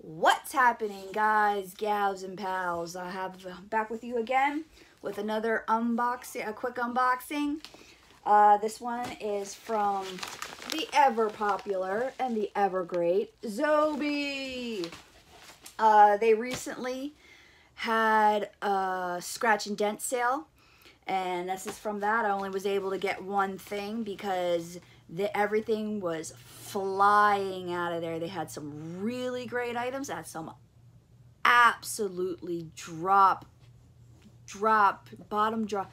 What's happening guys, gals, and pals? I have back with you again with another unboxing, a quick unboxing. Uh, this one is from the ever popular and the ever great Zobie. Uh, they recently had a scratch and dent sale and this is from that. I only was able to get one thing because the, everything was flying out of there. They had some really great items. Had some absolutely drop, drop, bottom drop,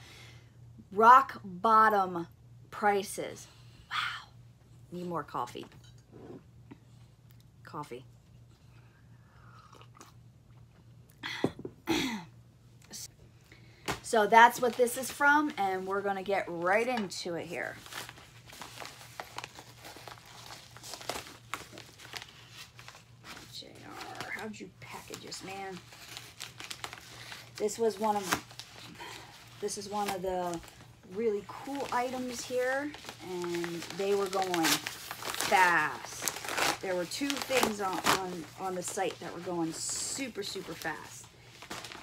rock bottom prices. Wow. Need more coffee. Coffee. So that's what this is from, and we're going to get right into it here. JR, how'd you package this, man? This was one of, this is one of the really cool items here, and they were going fast. There were two things on, on, on the site that were going super, super fast.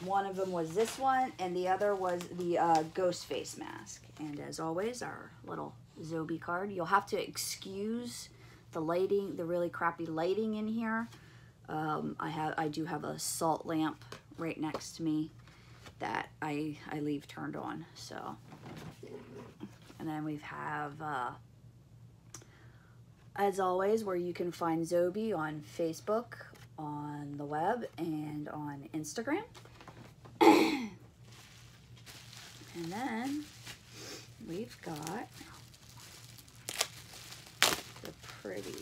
One of them was this one, and the other was the uh, ghost face mask. And as always, our little Zobie card. You'll have to excuse the lighting, the really crappy lighting in here. Um, I have, I do have a salt lamp right next to me that I, I leave turned on. So, and then we have, uh, as always, where you can find Zobie on Facebook, on the web, and on Instagram. and then we've got the pretty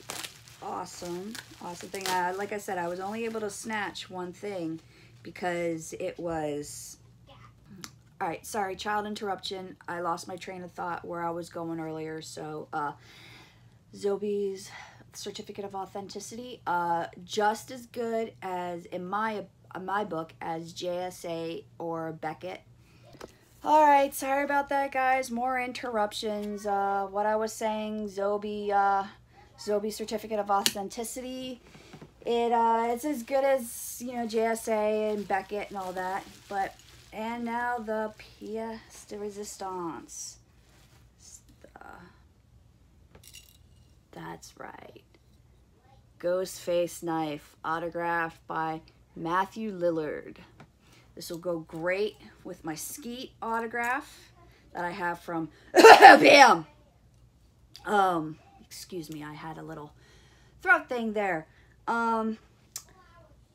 awesome, awesome thing. Uh, like I said, I was only able to snatch one thing because it was... All right, sorry, child interruption. I lost my train of thought where I was going earlier. So, uh, certificate of authenticity, uh, just as good as, in my my book as JSA or Beckett. All right, sorry about that, guys. More interruptions. Uh, what I was saying, Zobie, uh, Certificate of Authenticity. It uh, it's as good as you know JSA and Beckett and all that, but and now the pièce de résistance. that's right. Ghost Face Knife, autographed by Matthew Lillard. This will go great with my Skeet autograph that I have from Bam. Um, excuse me, I had a little throat thing there. Um,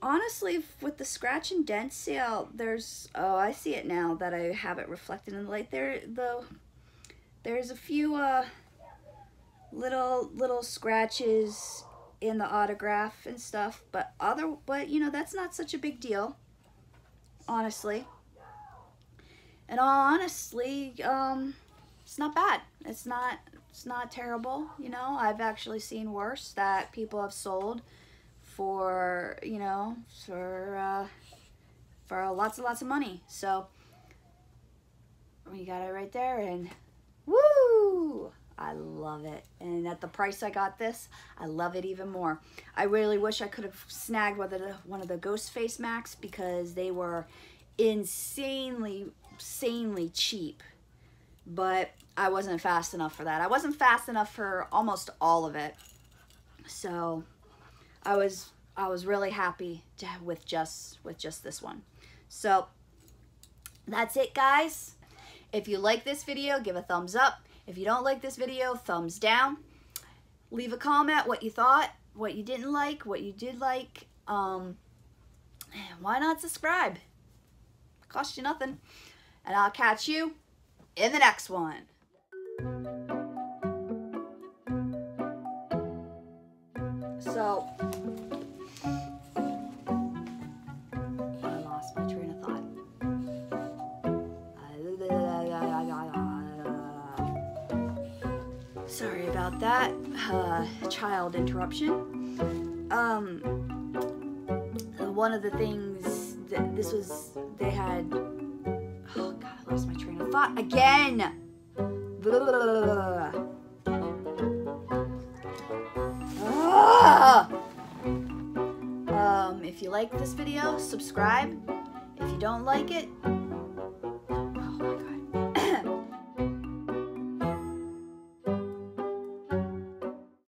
honestly, with the scratch and dent sale, there's oh, I see it now that I have it reflected in the light. There, the there's a few uh little little scratches in the autograph and stuff, but other, but you know, that's not such a big deal, honestly. And all honestly, um, it's not bad. It's not, it's not terrible. You know, I've actually seen worse that people have sold for, you know, for, uh, for lots and lots of money. So we got it right there and woo! I love it. And at the price I got this, I love it even more. I really wish I could have snagged one of the, one of the Ghost Face Max because they were insanely, insanely cheap. But I wasn't fast enough for that. I wasn't fast enough for almost all of it. So I was I was really happy to, with just with just this one. So that's it guys. If you like this video, give a thumbs up. If you don't like this video, thumbs down. Leave a comment what you thought, what you didn't like, what you did like. Um, why not subscribe? Cost you nothing. And I'll catch you in the next one. So, about that. Uh, child interruption. Um, one of the things that this was, they had, oh God, I lost my train of thought again. Um, if you like this video, subscribe. If you don't like it,